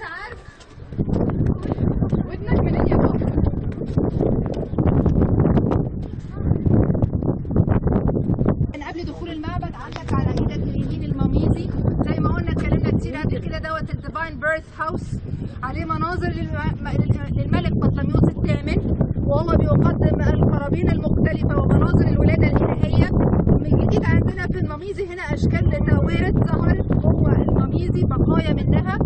مش عارف ودنك منين يا بابا من قبل دخول المعبد عندك على إيدك اليمين المميزي زي ما قلنا اتكلمنا كتير قبل كده دوت ال divine birth house عليه مناظر للم- للملك بطليموس الثامن وهو بيقدم القرابين المختلفة ومناظر الولادة الإلهية من جديد عندنا في المميزي هنا أشكال لتاورت ظهرت جوه المميزي بقايا منها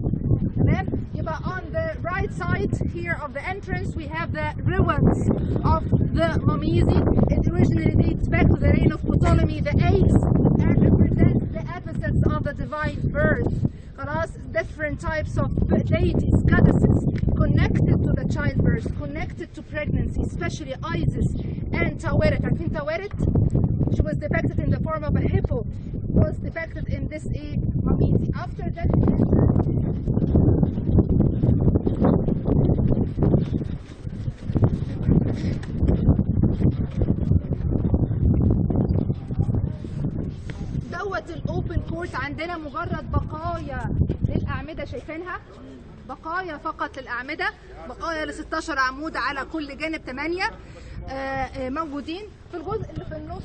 تمام يبقى on the right side here of the entrance we have the ruins of the Mamizi. It originally dates back to the reign of Ptolemy the Eighth and represents the epithets of the divine birth. خلاص different types of deities, goddesses connected to the childbirth, connected to pregnancy, especially Isis and Taweret. عارفين Taweret? She was depicted in the form of a hippo, was depicted in this a Mammisi. After that, دوت ال open court عندنا مجرد بقايا للاعمده شايفينها بقايا فقط للاعمده بقايا ل 16 عمود على كل جانب 8 موجودين في الجزء اللي في النص.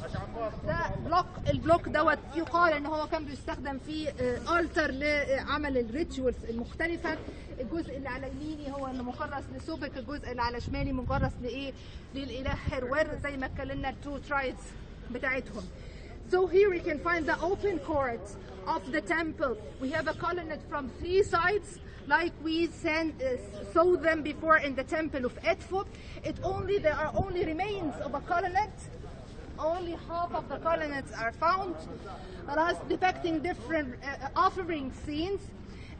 ده block ال block دوت يقال إن هو كان بيستخدم في ال altar لعمل ال rituals المختلفة. الجزء اللي على يميني هو اللي مكرس لسوبك الجزء اللي على شمالي مكرس لإيه؟ للإله حروير زي ما اتكلمنا ال two triads بتاعتهم. So here we can find the open court of the temple. We have a colonnade from three sides, like we said, uh, saw them before in the temple of Edfu. It only there are only remains of a colonnade. Only half of the colonnades are found, thus depicting different uh, offering scenes.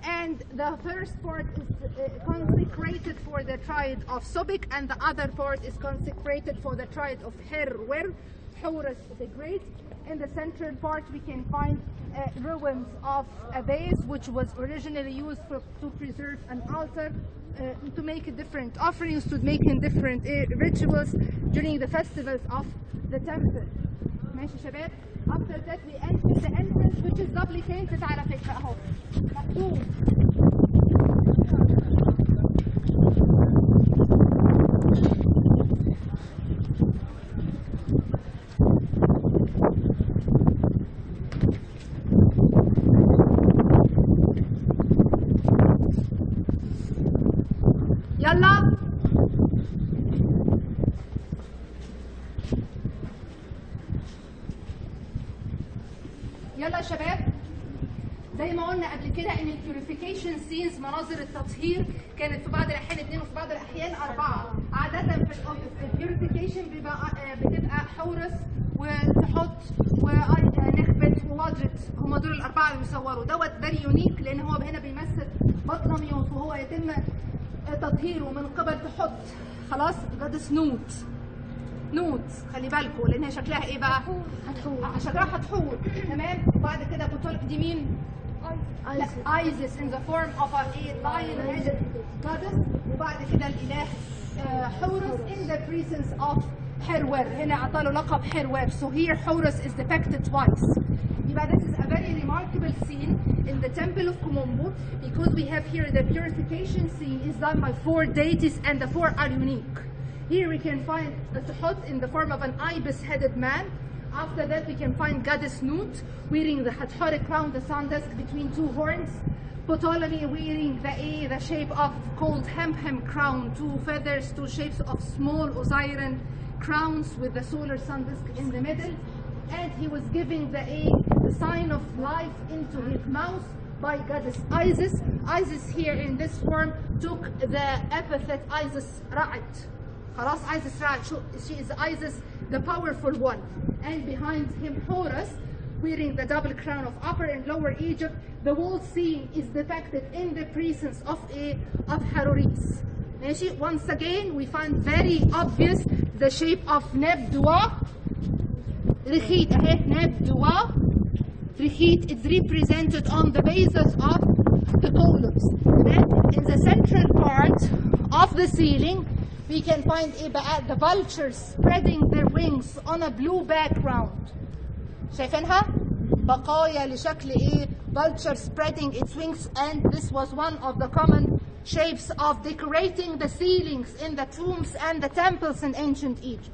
And the first part is uh, consecrated for the triad of Sobik, and the other part is consecrated for the triad of Herwer, Horus the Great In the central part, we can find uh, ruins of a vase which was originally used for, to preserve an altar, uh, to make different offerings, to make different uh, rituals during the festivals of the temple. ماشي شباب؟ After that we enter the entrance which is doubly painted على فكرة أهو مكتوب هي شكلها إيه بقى؟ هتحور شكلها هتحور تمام وبعد كده بتقول دي مين؟ ايزيس in the form of a lion headed goddess وبعد كده الاله آه، حورس in the presence of حرور هنا اعطى له لقب حرور so here Horus is depicted twice يبقى this is a very remarkable scene in the temple of Kumumbu because we have here the purification scene is done by four deities and the four are unique here we can find the Tuhut in the form of an ibis-headed man after that we can find goddess Nut wearing the Hathoric crown the sun disk between two horns Ptolemy wearing the A, the shape of called Hemhem crown, two feathers, two shapes of small Osirian crowns with the solar sun disk in the middle. And he was giving the A, the sign of life into his mouth by goddess Isis. Isis here in this form took the epithet Isis Ra'at. خلاص Isis Ra'at, she is Isis, the powerful one. And behind him Horus, wearing the double crown of Upper and Lower Egypt, the whole scene is depicted in the presence of a of Haruris. ماشي once again we find very obvious the shape of Nebdua رخيت اهي Nebdua رخيت is represented on the basis of the columns تمام in the central part of the ceiling we can find ايه بقى the vultures spreading their wings on a blue background شايفينها بقايا لشكل ايه vulture spreading its wings and this was one of the common shapes of decorating the ceilings in the tombs and the temples in ancient Egypt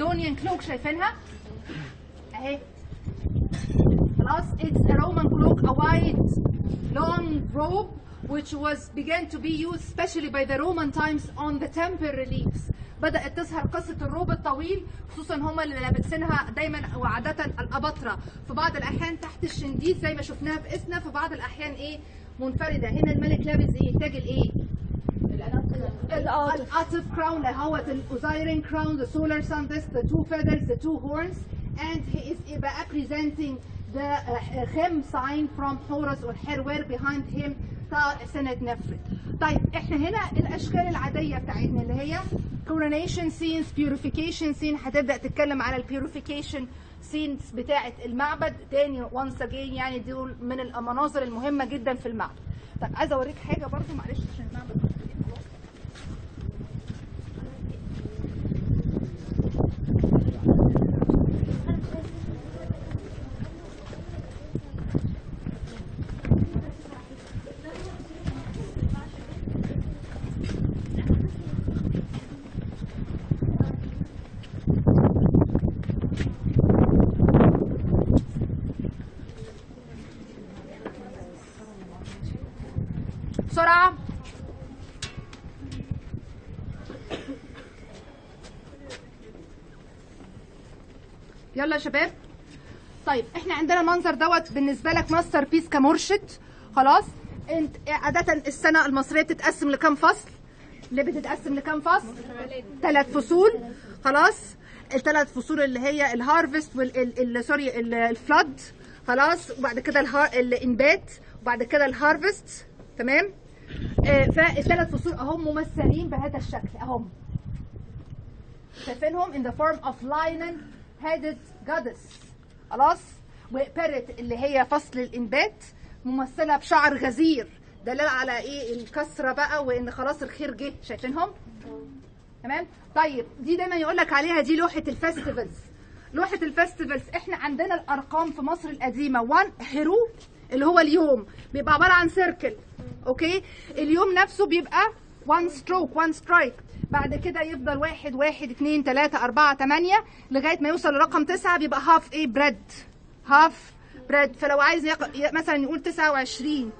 ال Macedonian cloak شايفينها اهي خلاص it's a Roman cloak a white long robe which was began to be used especially by the Roman times on the temple reliefs بدأت تظهر قصة الروب الطويل خصوصا هم اللي لابسينها دايما وعادة الأباطرة. في بعض الأحيان تحت الشنديد زي ما شفناها في إسنا في بعض الأحيان إيه منفردة. هنا الملك لابس إيه تاج الإيه؟ العاطف crown هو الأوزايرين crown the solar sun disk the two feathers the two horns. And he is بقى presenting the uh, Chem sign from Horus or Herwer behind him سنة نفرت طيب إحنا هنا الأشكال العادية بتاعتنا اللي هي coronation scenes purification scene. هتبدأ تتكلم على البيوريفيكيشن scenes بتاعة المعبد. تاني once again يعني دول من المناظر المهمة جدا في المعبد. طيب عايزة أوريك حاجة برضو معلش عشان المعبد خلاص بسرعة يلا يا شباب. طيب إحنا عندنا المنظر دوت بالنسبة لك masterpiece كمرشد. خلاص؟ انت عادة السنة المصرية بتتقسم لكام فصل؟ اللي بتتقسم لكام فصل؟ ثلاث فصول. خلاص؟ الثلاث فصول اللي هي ال harvest sorry ال flood. خلاص؟ وبعد كده الانبات. وبعد كده ال harvest. تمام؟ آه، فالثلاث فصول اهم ممثلين بهذا الشكل. اهم. شايفينهم in the form of lion headed goddess. خلاص؟ وبرت اللي هي فصل الإنبات ممثلة بشعر غزير. دلالة على إيه؟ الكسرة بقى وإن خلاص الخير جه. شايفينهم؟ تمام؟ طيب دي دايما يقول لك عليها دي لوحة ال festivals لوحة ال festivals إحنا عندنا الأرقام في مصر القديمة. 1 هيرو اللي هو اليوم. بيبقى عبارة عن circle okay؟ اليوم نفسه بيبقى 1 stroke 1 strike بعد كده يفضل واحد واحد اتنين تلاتة أربعة تمانية لغاية ما يوصل لرقم تسعة بيبقى half إيه bread half bread فلو عايز يق... مثلا يقول تسعة وعشرين.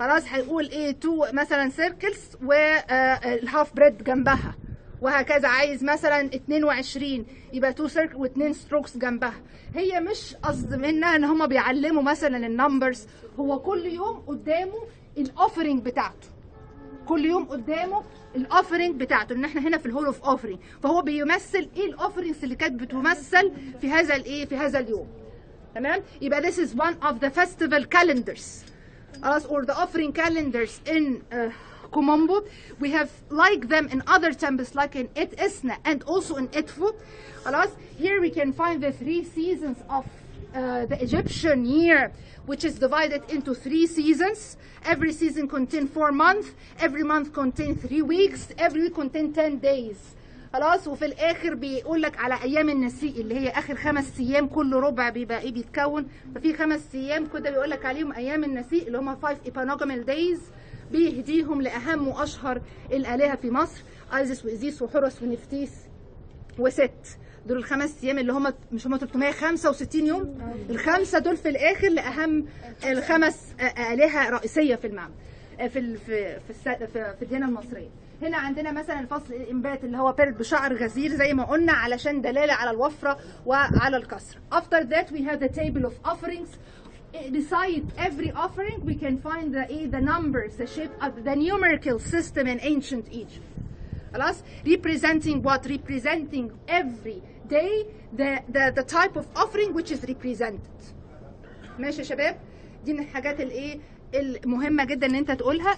خلاص هيقول إيه two مثلا circles وال half bread جنبها. وهكذا عايز مثلا 22 يبقى two circle واثنين strokes جنبها. هي مش قصد منها إن هم بيعلموا مثلا ال numbers هو كل يوم قدامه ال offering بتاعته. كل يوم قدامه ال offering بتاعته ان إحنا هنا في ال hall of offering فهو بيمثل إيه ال offerings اللي كانت بتمثل في هذا الايه في هذا اليوم تمام يبقى this is one of the festival calendars خلاص or the offering calendars in uh, Komombo we have like them in other temples like in Et Isna and also in Etfu خلاص here we can find the three seasons of uh, the Egyptian year which is divided into three seasons. Every season contain four months. Every month contain three weeks. Every week contain 10 days. خلاص وفي الآخر بيقول لك على أيام النسيء اللي هي آخر خمس أيام كل ربع بيبقى إيه بيتكون. ففي خمس أيام كده بيقول لك عليهم أيام النسيء اللي هم 5 ايبانوجامال دايز بيهديهم لأهم وأشهر الآلهة في مصر ايزيس وإيزيس وحورس ونفتيس وست. دول الخمس أيام اللي هم مش هم 365 يوم؟ الخمسة دول في الآخر لأهم الخمس آلهة رئيسية في المعبد في ال- في في في في الديانة المصرية. هنا عندنا مثلا الفصل الإنبات اللي هو بيرد بشعر غزير زي ما قلنا علشان دلالة على الوفرة وعلى الكسر. After that we have the table of offerings. Beside every offering we can find the the numbers the shape of the numerical system in ancient Egypt. خلاص representing what representing every day the, the, the type of offering which is represented ماشي يا شباب دي من الحاجات الايه المهمه جدا ان انت تقولها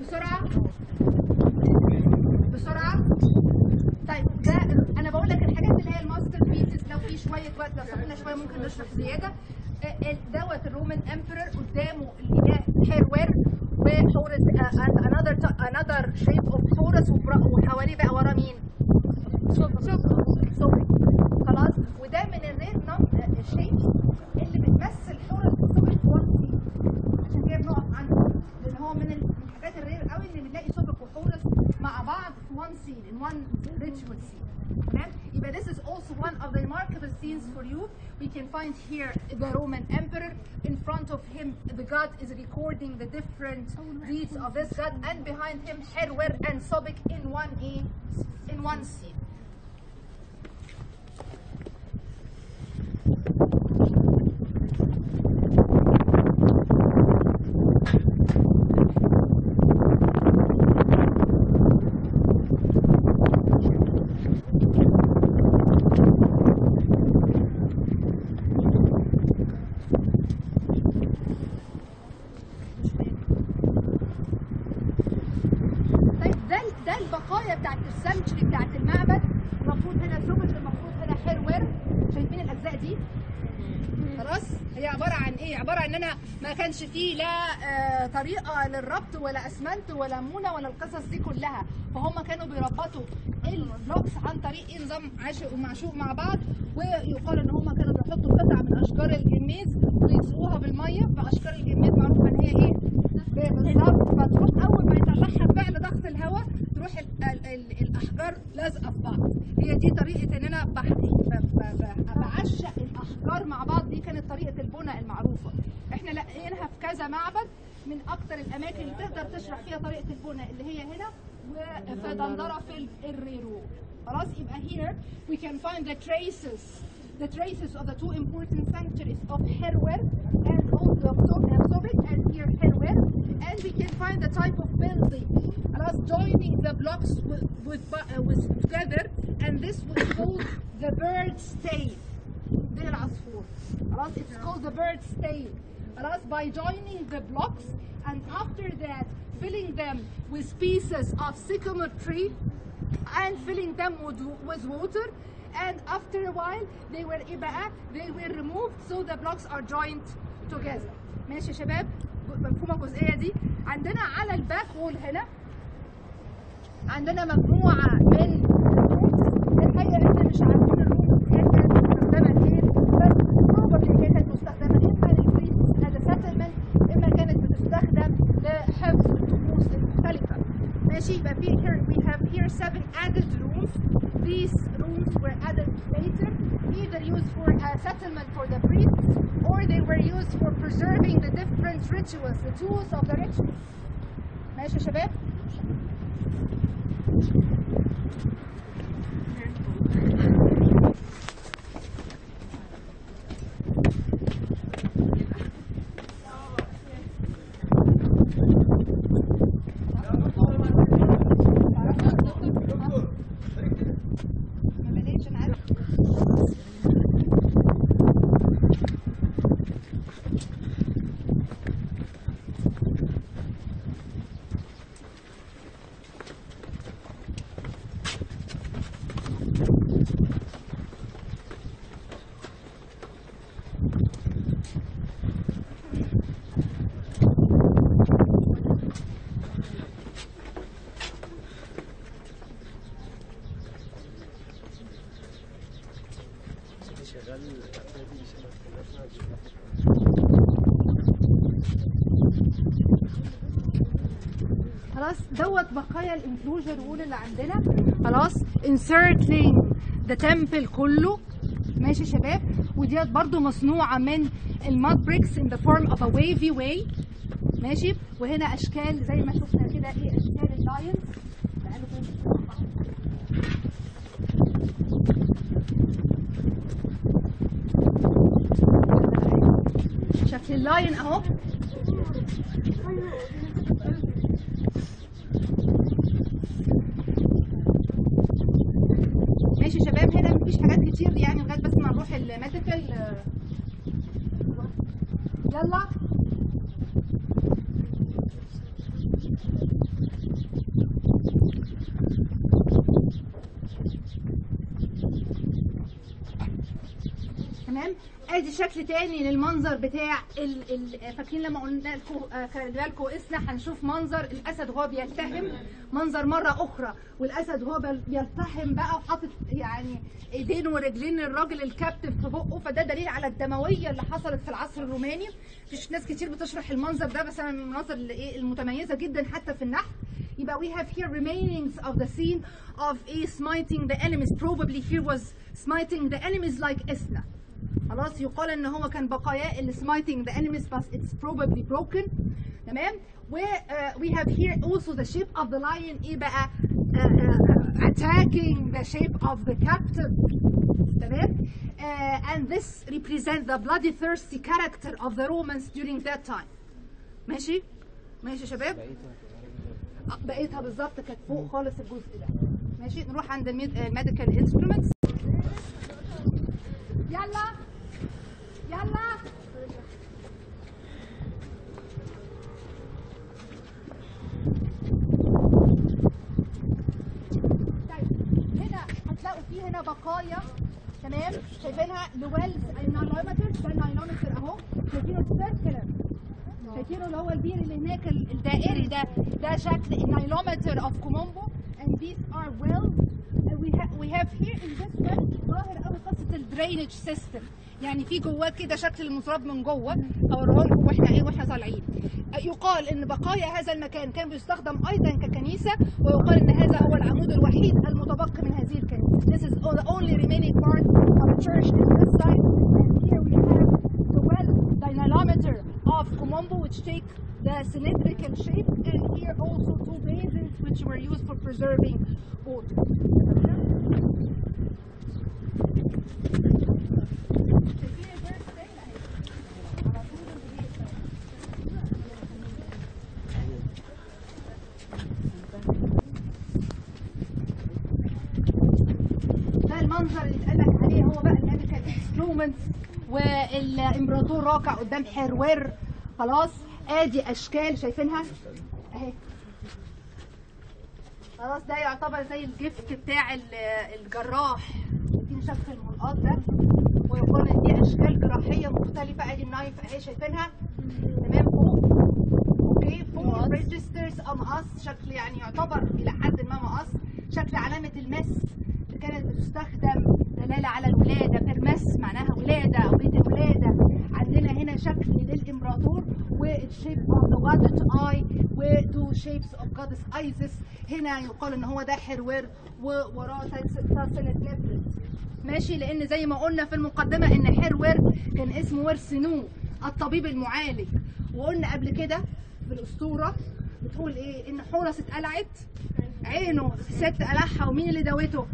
بسرعة بسرعة طيب ده أنا بقول لك الحاجات اللي هي ال masterpieces لو في شوية وقت لو سمحنا شوية ممكن نشرح زيادة آه، ال- دوت ال Roman emperor of this god and behind him Herwer and Sobek in one eh, in one scene كانش فيه لا آه طريقة للربط ولا أسمنت ولا مونه ولا القصص دي كلها. فهم كانوا بيربطوا البلوكس عن طريق إيه؟ نظام عاشق ومعشوق مع بعض. ويقال إن هم كانوا بيحطوا قطع من أشجار الجميز ويسقوها بالمية. فأشجار الجميز معروفة إن هي إيه؟ بالظبط فتروح أول ما يطلعها بفعل ضغط الهواء تروح ال ال ال الأحجار لازقة في بعض. هي دي طريقة إن أنا بعشق الاحجار مع بعض دي كانت طريقه البناء المعروفه إحنا لقيناها في كذا معبد من أكتر الاماكن اللي تقدر تشرح فيها طريقه البناء اللي هي هنا وفي دندره في الريرو خلاص يبقى here we can find the traces the traces of the two important sanctuaries of Herwer and also of uh, Sobek and here Herwer and we can find the type of building خلاص joining the blocks with, with, uh, with together and this was called the bird stave ديل العصفور خلاص it's called the bird stave خلاص by joining the blocks and after that filling them with pieces of sycamore tree and filling them with, with water and after a while they were ايه بقى they were removed so the blocks are joined together ماشي يا شباب مفهومه الجزئيه دي عندنا على الباك وول هنا عندنا مجموعه من different rituals the tools of the rituals ماشي يا شباب خلاص دوت بقايا ال enclosure wall اللي عندنا. خلاص encircling the temple كله. ماشي شباب؟ وديت برضو مصنوعة من ال mud bricks in the form of a wavy way. ماشي؟ وهنا أشكال زي ما شفنا كده إيه أشكال ال lions شكل ال lion أهو ماشي يا شباب هنا مفيش حاجات كتير يعني لغايه بس ما نروح ال medical يلا تمام؟ ادي شكل تاني للمنظر بتاع. فاكرين لما قلنا لكم آه، خلي بالكم اسنا هنشوف منظر الأسد وهو بيلتحم منظر مرة أخرى والأسد وهو بيل- بيلتحم بقى وحاطط يعني إيدين ورجلين الراجل الكابتن في بقه. فده دليل على الدموية اللي حصلت في العصر الروماني. مفيش ناس كتير بتشرح المنظر ده بس أنا من المناظر إيه المتميزة جدا حتى في النحت. يبقى we have here remainings of the scene of a smiting the enemies. Probably here was smiting the enemies like Isna خلاص يقال ان هو كان بقايا smiting the enemies but it's probably broken تمام و uh, we have here also the shape of the lion إيه بقى uh, uh, attacking the shape of the captive تمام uh, and this represents the bloody thirsty character of the Romans during that time ماشي ماشي يا شباب آه، بقيتها بالظبط كانت فوق خالص الجزء ده ماشي نروح عند ال medical instruments يلا. يلا. طيب هنا هتلاقوا في هنا بقايا. تمام؟ شايفينها؟ ل wells ال Nilometer. ده ال Nilometer أهو. شايفينه ال circular شايفينه اللي هو البير اللي هناك ال- الدائري ده. ده شكل ال Nilometer of كومومبو and these are wells. We have here in this well ظاهر قوي قصه ال drainage system يعني في جواه كده شكل المزراب من جوه اوريه لكم وإحنا إيه وإحنا طالعين يقال ان بقايا هذا المكان كان بيستخدم أيضا ككنيسه ويقال ان هذا هو العمود الوحيد المتبقي من هذه الكنيسه This is the only remaining part of the church in this side and here we have the well dynamometer of Komombo which take the cylindrical shape and here also two basins which were used for preserving water. المنظر اللي اتقالك عليه هو بقى ال medical instruments والامبراطور راكع قدام حرور خلاص؟ آدي أشكال شايفينها؟ خلاص ده يعتبر زي الجفت بتاع ال- الجراح. شايفين شكل الملقاط ده ان دي أشكال جراحية مختلفة. أدي ال knife أهي شايفينها. تمام؟ فوق okay فوق registers مقص شكل يعني يعتبر إلى حد ما مقص شكل علامة المس اللي كانت بتستخدم دلالة على الولادة. بيرمس معناها ولادة أو بيت الولادة. شكل للامبراطور والشيب اوف ذا جادت اي وتو شيبس اوف جادس ايزس هنا يقال إن هو ده حرور ووراه سلسله نفرت ماشي؟ لأن زي ما قلنا في المقدمة إن حرور كان اسمه ورسنو الطبيب المعالج. وقلنا قبل كده في الأسطورة بتقول إيه؟ إن حورس اتقلعت عينه ست قلعها ومين اللي داوته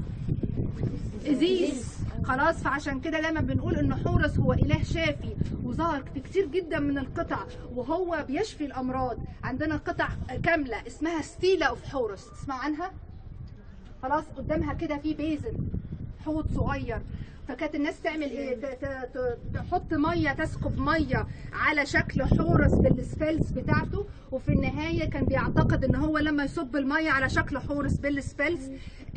إزيس. خلاص فعشان كده لما بنقول إن حورس هو إله شافي وظهر في كتير جدا من القطع وهو بيشفي الأمراض عندنا قطع كاملة اسمها ستيلا أوف حورس تسمعوا عنها؟ خلاص قدامها كده في بيزن حوض صغير فكانت الناس تعمل إيه؟ تحط مية تسكب مية على شكل حورس بال spells بتاعته وفي النهاية كان بيعتقد إن هو لما يصب المية على شكل حورس بال spells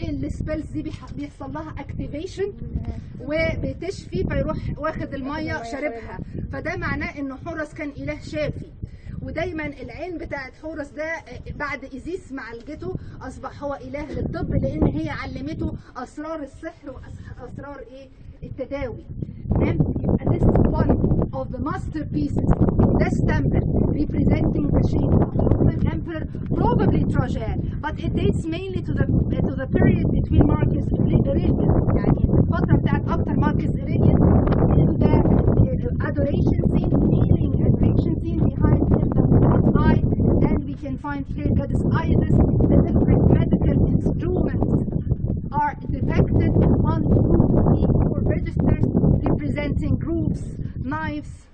ال spells دي بيح- بيحصل لها activation وبتشفي فيروح واخد المية شاربها. فده معناه ان حورس كان إله شافي. ودايما العين بتاعت حورس ده بعد ايزيس ما عالجته أصبح هو إله للطب لأن هي علمته أسرار السحر واسرار إيه؟ التداوي. تمام؟ يبقى this is one of the masterpieces this temple representing the shape of Roman emperor probably Trajan but it dates mainly to the to the period between Marcus Aurelius يعني الفترة بتاعت after Marcus Aurelius to the adoration scene kneeling adoration scene behind him the god's eye and we can find here goddess Isis the different medical instruments are depicted on four registers representing groups, knives, تمام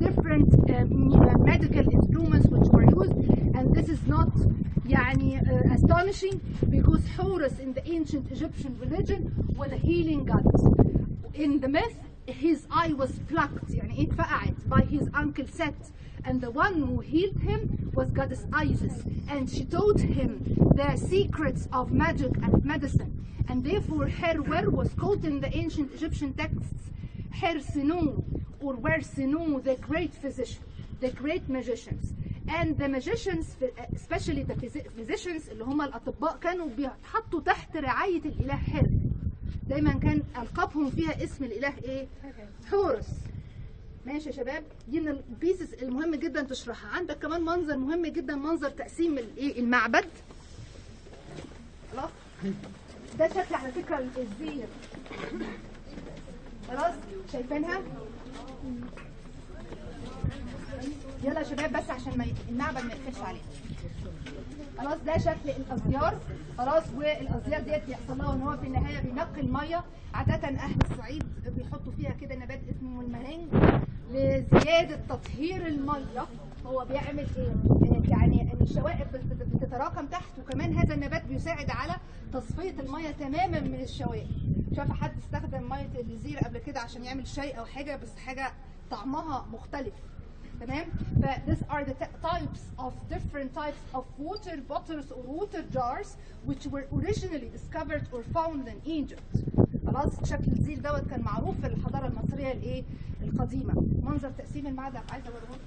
different um, medical instruments which were used and this is not يعني uh, astonishing because Horus in the ancient Egyptian religion was a healing god in the myth his eye was plucked يعني اتفقعت by his uncle Set and the one who healed him was goddess Isis and she taught him the secrets of magic and medicine and therefore Herwer was called in the ancient Egyptian texts Her Sinu Or Wer Sinu, the great physician, the great magicians. And the magicians, especially the physi- physicians اللي هم الأطباء كانوا بيتحطوا تحت رعاية الإله حر. دايما كان ألقابهم فيها اسم الإله إيه؟ حورس. ماشي يا شباب دي من البيسز المهم جدا تشرحها عندك كمان منظر مهم جدا منظر تقسيم الايه المعبد خلاص ده شكل على فكرة الزير خلاص شايفينها يلا يا شباب بس عشان ما المعبد ما يقفلش علينا خلاص ده شكل الأزيار. خلاص والأزيار ديت بيحصل لها ان هو في النهاية بينقي المية. عادة أهل الصعيد بيحطوا فيها كده نبات اسمه المرنج لزيادة تطهير المية. هو بيعمل إيه؟ يعني الشوائب بت- بت- بتتراكم تحت وكمان هذا النبات بيساعد على تصفية المية تماما من الشوائب. شايفة حد استخدم مية الجزيره قبل كده عشان يعمل شاي أو حاجة؟ بس حاجة طعمها مختلف. تمام؟ ف these are the types of different types of water bottles or water jars which were originally discovered or found in Egypt. خلاص؟ شكل الزيل دوت كان معروف في الحضارة المصرية الإيه؟ القديمة. منظر تقسيم المعدن عايزة اوريه طيب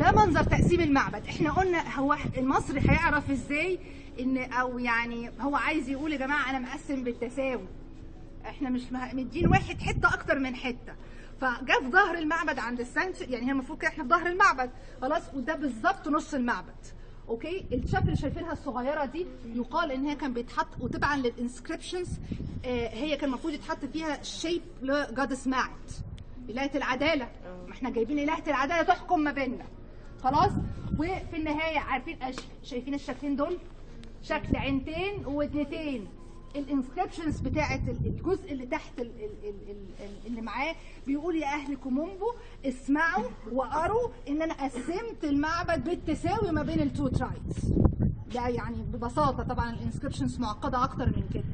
ده منظر تقسيم المعبد. إحنا قلنا هو المصري هيعرف إزاي ان أو يعني هو عايز يقول يا جماعة أنا مقسم بالتساوي. إحنا مش مدين واحد حتة أكتر من حتة. فجاء في ظهر المعبد عند ال center يعني هي المفروض كده إحنا في ظهر المعبد. خلاص وده بالظبط نص المعبد. okay؟ الشكل اللي شايفينها الصغيرة دي يقال إن هي كان بيتحط وتبعا لل inscriptions هي كان المفروض يتحط فيها shape ل goddess ماعت إلهة العدالة. ما إحنا جايبين إلهة العدالة تحكم ما بيننا. خلاص؟ وفي النهاية عارفين أش- شايفين الشكلين دول؟ شكل عينتين ودنتين ال inscriptions بتاعت ال- الجزء اللي تحت ال- ال- ال- ال- ال- اللي معاه بيقول يا أهل كومومبو اسمعوا وقروا إن أنا قسمت المعبد بالتساوي ما بين ال two triads ده يعني ببساطة طبعا ال inscriptions معقدة أكتر من كده.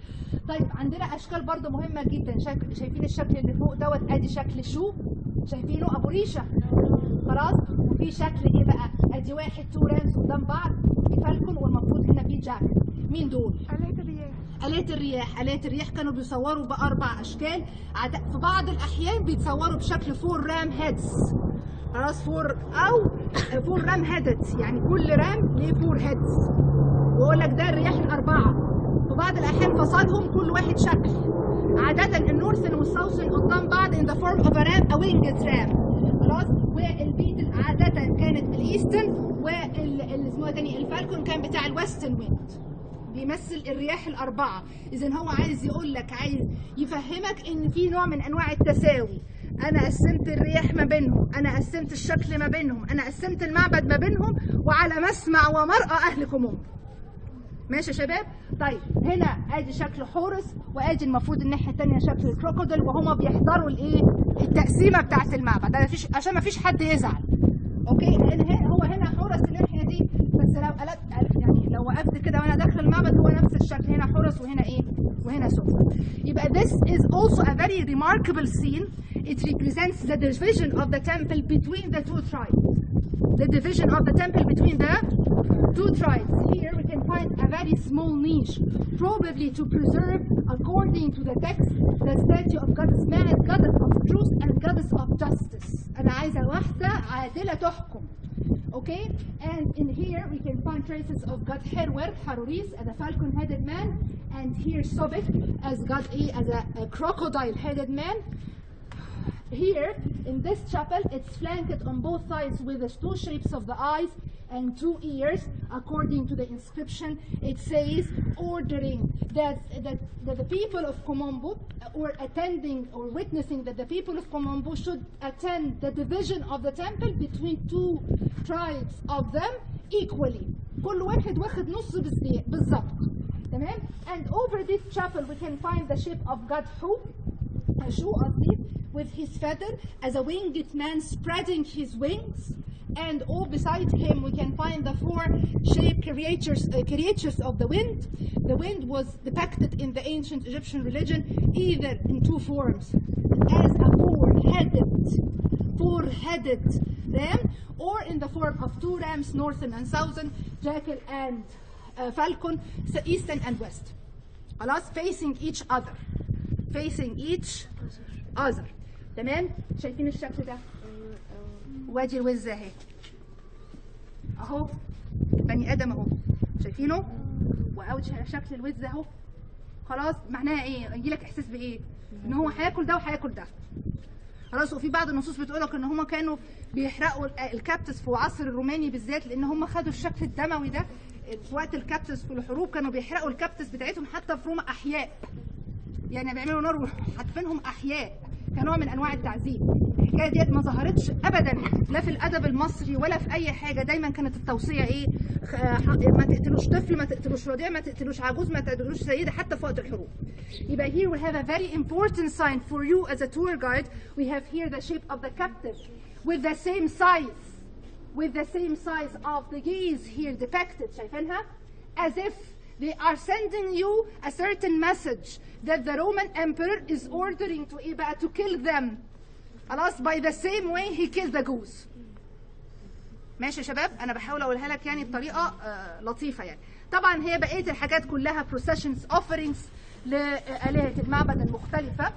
طيب عندنا أشكال برضو مهمة جدا. شايف شايفين الشكل اللي فوق دوت؟ أدي شكل شو؟ شايفينه؟ أبو ريشة. خلاص؟ وفي شكل إيه بقى؟ أدي واحد two rams قدام بعض. في falcon والمفروض هنا في jackal مين دول؟ آلهة الرياح. آلهة الرياح. آلهة الرياح كانوا بيصوروا بأربع أشكال. في بعض الأحيان بيتصوروا بشكل four ram heads. خلاص four أو four ram heads. يعني كل ram ليه four heads. ويقول لك ده الرياح الأربعة. في بعض الأحيان فصلهم كل واحد شكل. عادة ال northern وال southern قدام بعض in the form of a ram a winged ram. خلاص؟ وال beetle عادة كانت ال eastern واللي اسمه تاني ال falcon كان بتاع ال western wind. بيمثل الرياح الأربعة. إذا هو عايز يقول لك عايز يفهمك إن في نوع من أنواع التساوي. أنا قسمت الرياح ما بينهم أنا قسمت الشكل ما بينهم أنا قسمت المعبد ما بينهم وعلى مسمع ومرأى أهل كوم أمبو ماشي يا شباب؟ طيب هنا آدي شكل حورس وآدي المفروض الناحية الثانية شكل ال crocodile وهما بيحضروا الإيه؟ التقسيمة بتاعة المعبد. ده مفيش عشان ما فيش حد يزعل. okay؟ لأن هنا هو هنا حورس الناحيه دي بس لو قلبت يعني لو وقفت كده وأنا داخل المعبد هو نفس الشكل هنا حورس وهنا إيه وهنا سوبك يبقى this is also a very remarkable scene it represents the division of the temple between the two triads the division of the temple between the two tribes. Here we can find a very small niche, probably to preserve, according to the text, the statue of goddess Ma'at, goddess of truth and goddess of justice. أنا عايزة واحدة عادلة تحكم. Okay, and in here we can find traces of God Herwer, Haruris, as a falcon-headed man, and here Sobek as God E as a, a crocodile-headed man. here in this chapel it's flanked on both sides with the two shapes of the eyes and two ears according to the inscription it says ordering that, that, that the people of Komombo or attending or witnessing that the people of Komombo should attend the division of the temple between two tribes of them equally كل واحد واخد نص بالزي- بالظبط تمام and over this chapel we can find the shape of God Hu Hashu قصدي with his feather as a winged man spreading his wings and all beside him we can find the four shaped creatures, uh, creatures of the wind. The wind was depicted in the ancient Egyptian religion either in two forms, as a four-headed, four-headed ram, or in the form of two rams, northern and southern, jackal and uh, falcon, so eastern and west. Alas, facing each other, facing each other. تمام؟ شايفين الشكل ده؟ وادي الوز اهي. اهو. بني آدم اهو. شايفينه؟ واول شكل الوز اهو. خلاص؟ معناها إيه؟ يجي لك احساس بإيه؟ إن هو هياكل ده وهياكل ده. خلاص وفي بعض النصوص بتقول لك إن هم كانوا بيحرقوا ال- الكابتس في العصر الروماني بالذات لأن هم خدوا الشكل الدموي ده. في وقت الكابتس في الحروب كانوا بيحرقوا الكابتس بتاعتهم حتى في روما أحياء. يعني بيعملوا نار وحاتفينهم أحياء. كنوع من أنواع التعذيب. الحكاية ديت ما ظهرتش ابدا لا في الأدب المصري ولا في أي حاجة. دايما كانت التوصية إيه؟ ح- ما تقتلوش طفل ما تقتلوش رضيع ما تقتلوش عجوز ما تقتلوش سيدة حتى في وقت الحروب. يبقى here we have a very important sign for you as a tour guide. We have here the shape of the captive with the same size with the same size of the gaze here depicted شايفينها؟ As if they are sending you a certain message that the Roman emperor is ordering to بقى to kill them. خلاص by the same way he killed the goose. ماشي يا شباب؟ أنا بحاول أقولها لك يعني بطريقة آه لطيفة يعني. طبعا هي بقية الحاجات كلها processions offerings لآلهة المعبد المختلفة.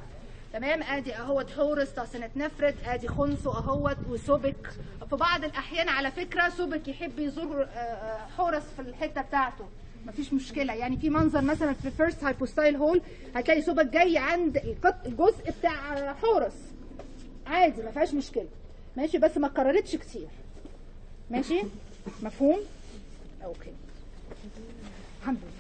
تمام؟ آدي أهوت حورس طاسنة نفرت آدي خنسو أهوت وسوبك. في بعض الأحيان على فكرة سوبك يحب يزور آه، آه، حورس في الحتة بتاعته. مفيش مشكلة. يعني في منظر مثلا في first hypostyle hall هتلاقي سوبك جاي عند الجزء بتاع حورس. عادي ما فيهاش مشكلة. ماشي بس ما اتكررتش كتير. ماشي؟ مفهوم؟ okay. الحمد لله.